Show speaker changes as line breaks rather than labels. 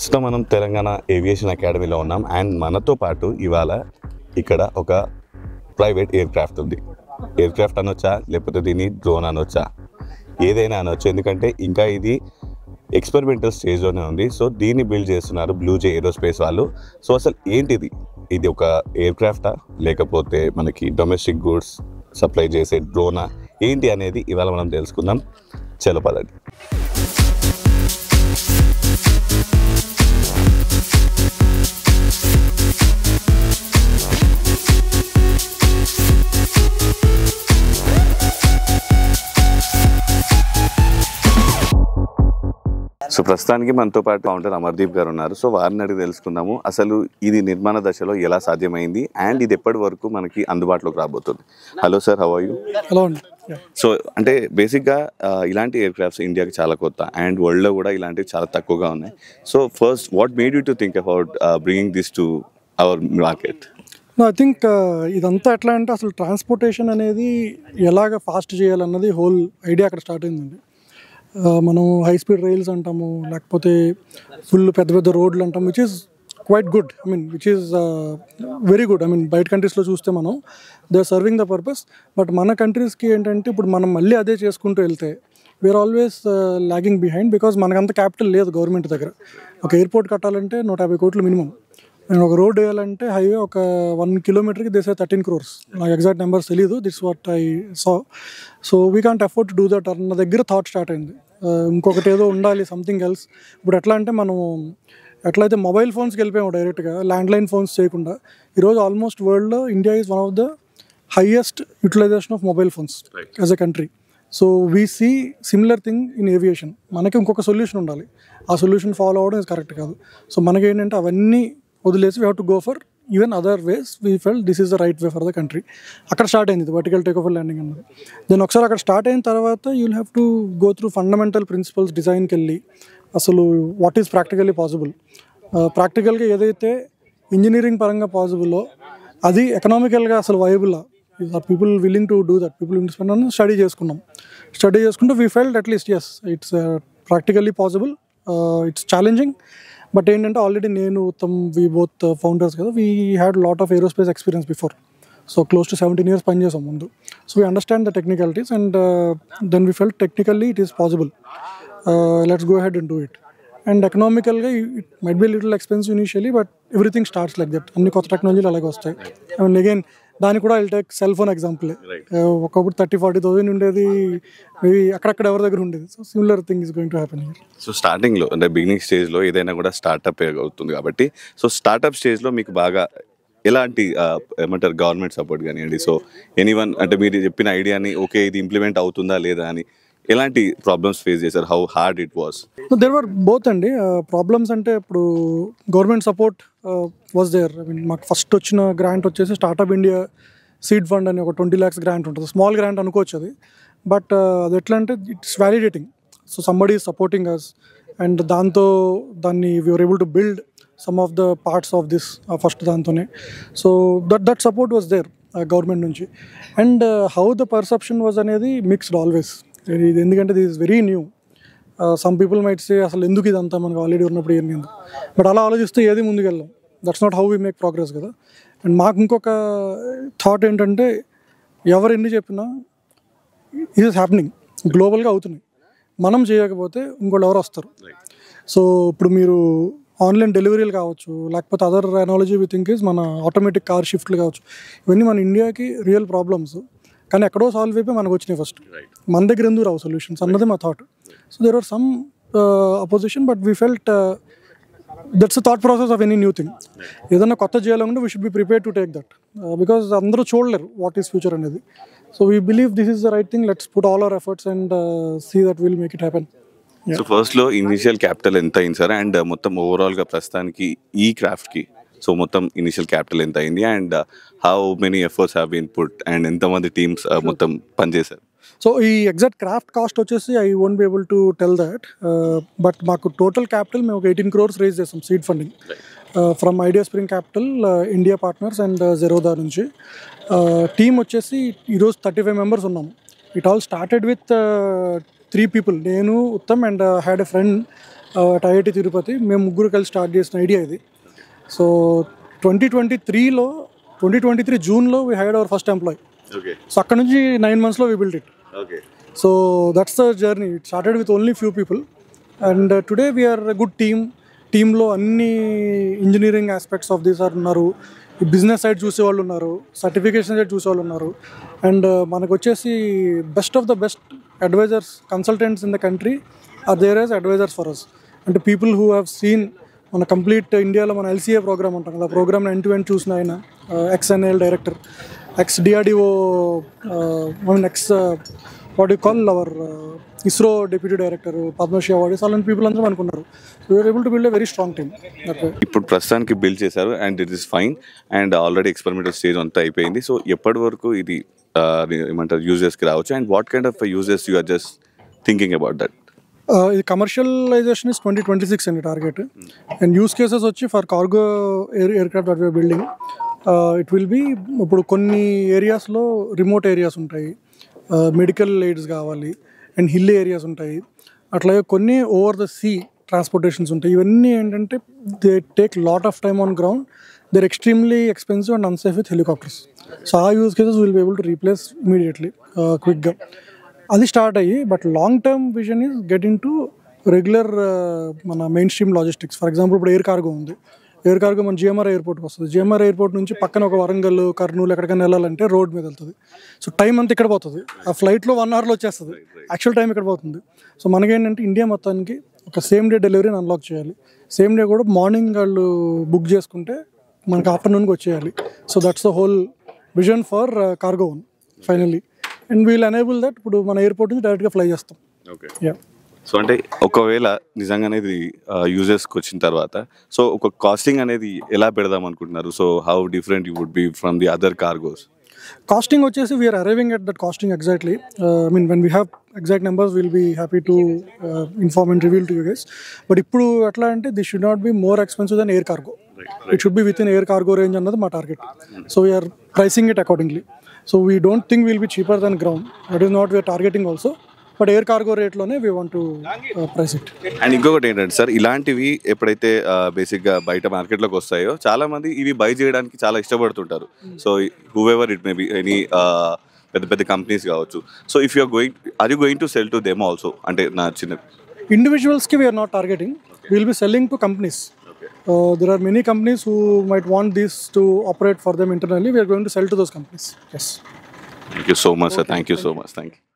ప్రస్తుతం మనం తెలంగాణ ఏవియేషన్ అకాడమీలో ఉన్నాం. అండ్ మనతో పాటు ఇవాళ ఇక్కడ ఒక ప్రైవేట్ ఎయిర్ క్రాఫ్ట్ ఉంది. ఎయిర్ క్రాఫ్ట్ అనొచ్చా? లేకపోతే దీన్ని డ్రోన్ అనొచ్చా? ఏదైనా అనొచ్చు. ఎందుకంటే ఇంకా ఇది ఎక్స్పెరిమెంటల్ స్టేజ్లోనే ఉంది. సో దీన్ని బిల్డ్ చేస్తున్నారు బ్లూ జే ఏరోస్పేస్ వాళ్ళు. సో అసలు ఏంటిది? ఇది ఒక ఎయిర్ క్రాఫ్టా లేకపోతే మనకి డొమెస్టిక్ గూడ్స్ సప్లై చేసే డ్రోనా? ఏంటి అనేది ఇవాళ మనం తెలుసుకుందాం. చలో పదండి. సో ప్రస్తుతానికి మనతో పాటు కౌంటర్ అమర్దీప్ గారు ఉన్నారు. సో వారిని అడిగి తెలుసుకుందాము. అసలు ఇది నిర్మాణ దశలో ఎలా సాధ్యమైంది? అండ్ ఇది ఎప్పటి వరకు మనకి అందుబాటులోకి రాబోతుంది? Hello sir how you
hello
so అంటే బేసిక్గా ఇలాంటి ఎయిర్ క్రాఫ్ట్స్ ఇండియాకి చాలా కొత్త అండ్ వరల్డ్లో కూడా ఇలాంటివి చాలా తక్కువగా ఉన్నాయి. So first what made you to think about bringing this to our market
I think ఇదంతా ఎట్లా అంటే అసలు ట్రాన్స్పోర్టేషన్ అనేది ఎలాగ ఫాస్ట్ చేయాలన్నది హోల్ ఐడియా అక్కడ స్టార్ట్ అయిందండి. మనం హై స్పీడ్ రైల్స్ అంటాము లేకపోతే ఫుల్ పెద్ద పెద్ద రోడ్లు అంటాం which is quite good I mean which is very good I mean బయట కంట్రీస్లో చూస్తే మనం they are serving the purpose but మన కంట్రీస్కి ఏంటంటే ఇప్పుడు మనం మళ్ళీ అదే చేసుకుంటూ వెళ్తే we're always lagging behind because మనకంత క్యాపిటల్ లేదు గవర్నమెంట్ దగ్గర. ఒక ఎయిర్పోర్ట్ కట్టాలంటే నూట యాభై కోట్లు మినిమం. నేను ఒక రోడ్ వేయాలంటే హైవే ఒక వన్ కిలోమీటర్కి దేసే థర్టీన్ క్రోర్స్. నాకు ఎగ్జాక్ట్ నెంబర్స్ తెలియదు that's what I saw so we can't afford to do that నా దగ్గర థాట్ స్టార్ట్ అయింది. Uh, ఇంకొకటి ఏదో ఉండాలి సంథింగ్ ఎల్స్ ఇప్పుడు ఎట్లా అంటే మనం ఎట్లయితే మొబైల్ ఫోన్స్కి వెళ్ళిపోయాము డైరెక్ట్గా ల్యాండ్లైన్ ఫోన్స్ చేయకుండా ఈరోజు ఆల్మోస్ట్ వరల్డ్లో India is one of the highest utilization of mobile phones as a country so we see similar thing in aviation మనకి ఇంకొక సొల్యూషన్ ఉండాలి. ఆ సొల్యూషన్ ఫాలో అవ్వడం కరెక్ట్ కాదు. సో మనకి ఏంటంటే అవన్నీ వదిలేసి we have to go for even other ways we felt this is the right way for the country అక్కడ స్టార్ట్ అయింది వర్టికల్ టేక్ ఆఫ్ ల్యాండింగ్ అన్నది. దెన్ ఒకసారి అక్కడ స్టార్ట్ అయిన తర్వాత you'll have to go through fundamental principles డిజైన్కి వెళ్ళి అసలు వాట్ ఈస్ ప్రాక్టికల్లీ పాసిబుల్ ప్రాక్టికల్గా ఏదైతే ఇంజనీరింగ్ పరంగా పాసిబుల్లో అది ఎకనామికల్గా అసలు వైబుల్లా are people willing to do that people willing spend అని స్టడీ చేసుకున్నాం. స్టడీ చేసుకుంటే we felt at least yes it's practically possible it's challenging but ఏంటంటే ఆల్రెడీ నేను ఉత్తమ్ వీ బోత్ ఫౌండర్స్ కదా we had lot of aerospace experience before so close to seventeen years పనిచేసాం ముందు. So we understand the technicalities and then we felt technically it is possible let's go ahead and do it and ఎకనామికల్గా it might be little expensive initially but everything starts like that అన్ని కొత్త టెక్నాలజీలు అలాగే వస్తాయి. And again దానికి కూడా I'll take cell phone example ఒకప్పుడు thirty forty thousand ఉండేది. Maybe అక్కడక్కడ ఎవరి దగ్గర ఉండేది. So similar thing is going to happen
so స్టార్టింగ్లో అంటే బిగినింగ్ స్టేజ్లో ఏదైనా కూడా స్టార్ట్అప్ అవుతుంది కాబట్టి సో స్టార్ట్అప్ స్టేజ్లో మీకు బాగా ఎలాంటి ఏమంటారు గవర్నమెంట్ సపోర్ట్ కానివ్వండి. సో ఎనీవన్ అంటే మీరు చెప్పిన ఐడియాని ఓకే ఇది ఇంప్లిమెంట్ అవుతుందా లేదా అని. ఎలాంటి ప్రాబ్లమ్స్ ఫేస్ చేశారు? How hard it was
there were both అండి. ప్రాబ్లమ్స్ అంటే ఇప్పుడు government support was there I mean మాకు ఫస్ట్ వచ్చిన గ్రాంట్ వచ్చేసి స్టార్టప్ ఇండియా సీడ్ ఫండ్ అని ఒక ట్వంటీ ల్యాక్స్ గ్రాంట్ ఉంటుంది. స్మాల్ గ్రాంట్ అనుకోవచ్చు అది. బట్ అది ఎట్లా అంటే it's validating so somebody supporting us and దాంతో దాన్ని we're able to build some of the parts of this first దాంతోనే. So that that support was there government నుంచి. And how the perception was అనేది mixed always ఇది ఎందుకంటే this is very new some people might say అసలు ఎందుకు ఇదంతా మనకు already ఉన్నప్పుడు ఏం బట్ అలా ఆలోచిస్తే ఏది ముందుకెళ్ళాం. That's not how we make progress కదా. అండ్ మాకు ఇంకొక థాట్ ఏంటంటే ఎవరు ఎన్ని చెప్పినా ఇది ఇస్ హ్యాపెనింగ్ గ్లోబల్గా అవుతున్నాయి. మనం చేయకపోతే ఇంకోళ్ళు ఎవరు వస్తారు. సో ఇప్పుడు మీరు ఆన్లైన్ డెలివరీలు కావచ్చు లేకపోతే other analogy we think is మన ఆటోమేటిక్ కార్ షిఫ్ట్లు కావచ్చు ఇవన్నీ మన ఇండియాకి రియల్ ప్రాబ్లమ్స్ కానీ ఎక్కడో సాల్వ్ అయిపోయి మనకు వచ్చినాయి ఫస్ట్ మన దగ్గర ఎందుకు రావు సొల్యూషన్స్ అన్నది మా thought so there are some opposition but we felt that's thought process of any new thing ఏదైనా కొత్త చేయాలంటే we should be prepare to take that because అందరూ చూడలేరు వాట్ ఈస్ ఫ్యూచర్ అనేది. So we believe this is the right thing let's put all our efforts and see that will make it happen
so ఫస్ట్లో initial capital ఎంత అయింది sir and మొత్తం ఓవరాల్గా ప్రస్తుతానికి ఈ క్రాఫ్ట్కి సో మొత్తం ఇనిషియల్ క్యాపిటల్ ఎంత అయింది? And how many efforts have been put and ఎంతమంది టీమ్స్ మొత్తం పనిచేశారు?
సో ఈ ఎగ్జాక్ట్ క్రాఫ్ట్ కాస్ట్ వచ్చేసి I won't be able to tell that but మాకు టోటల్ క్యాపిటల్ మేము ఒక ఎయిటీన్ క్రోర్స్ రేజ్ చేస్తాం seed funding from Idea Spring Capital India Partners and Zerodha నుంచి. టీమ్ వచ్చేసి ఈరోజు థర్టీ ఫైవ్ మెంబర్స్ ఉన్నాము it all started with three people నేను Uttam and had a friend at IIT Tirupati మేము ముగ్గురు కలిసి స్టార్ట్ చేసిన ఐడియా ఇది. సో ట్వంటీ ట్వంటీ త్రీలో ట్వంటీ ట్వంటీ త్రీ జూన్లో we hired our first employee so అక్కడ నుంచి నైన్ మంత్స్లో we build it so that's the journey it started with only few people and today we're good team టీంలో అన్ని engineering aspects of this are ఉన్నారు. ఈ business side చూసేవాళ్ళు ఉన్నారు. Certification side చూసేవాళ్ళు ఉన్నారు. అండ్ మనకు వచ్చేసి best of the best advisors consultants in the country are there as advisors for us అంటే పీపుల్ హూ హ్యావ్ సీన్ మన కంప్లీట్ ఇండియాలో మన ఎల్సీఏ ప్రోగ్రామ్ ఉంటాం కదా ప్రోగ్రామ్ ఎండ్ టు ఎండ్ చూసిన ఆయన ex NL director ex DRDO I mean ex what you call our ISRO deputy director Padma Shri awards అలాంటి people అందరూ అనుకున్నారు. You're able to build a very strong team
ఇప్పుడు ప్రస్తుతానికి build చేశారు and it is fine and already experimental stage అంతా అయిపోయింది. So ఎప్పటి వరకు ఇది ఏమంటారు యూజెస్కి రావచ్చు? And what kind of uses you are just thinking about that
ఇది commercialisation is twenty twenty six అండి టార్గెట్ అండ్ యూస్ కేసెస్ వచ్చి for cargo air aircraft building it will be ఇప్పుడు కొన్ని ఏరియాస్లో రిమోట్ ఏరియాస్ ఉంటాయి. మెడికల్ ఎయిడ్స్ కావాలి and hill areas ఉంటాయి. అట్లాగే కొన్ని ఓవర్ ద సీ ట్రాన్స్పోర్టేషన్స్ ఉంటాయి. ఇవన్నీ ఏంటంటే they take lot of time on ground they're extremely expensive and unsafe with helicopters so uh use cases will be able to replace immediately క్విక్గా అది start అయ్యి but long term vision is getting to regular మన mainstream logistics for example ఇప్పుడు air cargo ఉంది. Air cargo మన GMR ఎయిర్పోర్ట్కి వస్తుంది. GMR airport నుంచి పక్కన ఒక వరంగల్ కర్నూలు ఎక్కడికైనా వెళ్ళాలంటే రోడ్ మీద వెళ్తుంది. సో టైం అంతా ఇక్కడ పోతుంది. ఆ ఫ్లైట్లో వన్ అవర్లో వచ్చేస్తుంది. యాక్చువల్ టైం ఇక్కడ పోతుంది. సో మనకేంటంటే ఇండియా మొత్తానికి ఒక సేమ్ డే డెలివరీని అన్లాక్ చేయాలి. సేమ్ డే కూడా మార్నింగ్ వాళ్ళు బుక్ చేసుకుంటే మనకి ఆఫ్టర్నూన్కి వచ్చేయాలి. So that's the whole vision for cargo one finally and we'll enable that ఇప్పుడు మన ఎయిర్పోర్ట్ నుంచి డైరెక్ట్గా ఫ్లై చేస్తాం.
ఓకే
యా
సో అంటే ఒకవేళ నిజంగానే ఇది యూజర్స్కి వచ్చిన తర్వాత సో ఒక కాస్టింగ్ అనేది ఎలా పెడదాం అనుకుంటున్నారు? So how different you would be from the other cargos
costing వచ్చేసి we're arriving at that costing exactly I mean when we have exact numbers will be happy to inform and reveal to you guys but ఇప్పుడు ఎట్లా అంటే this should not be more expensive then air cargo it should be within air cargo range అన్నది మా target so we're pricing it accordingly so we don't think will be cheaper then ground that is not we're targeting also but air cargo రేట్లోనే we want to price it
and ఇంకొకటి ఏంటంటే sir ఇలాంటివి ఎప్పుడైతే బేసిక్గా బయట మార్కెట్లోకి వస్తాయో చాలా మంది ఇవి బై చేయడానికి చాలా ఇష్టపడుతుంటారు. So whoever it may be any పెద్ద పెద్ద కంపెనీస్ కావచ్చు. So if you're going or you going to sell to them also అంటే నా చిన్న
ఇండివిజువల్స్కి we're not targeting will be selling to companies Uh, there are many companies who might want this to operate for them internally. We are going to sell to those
companies. Yes. Thank you so much, okay. sir. Thank you Thank so you. much. Thank you.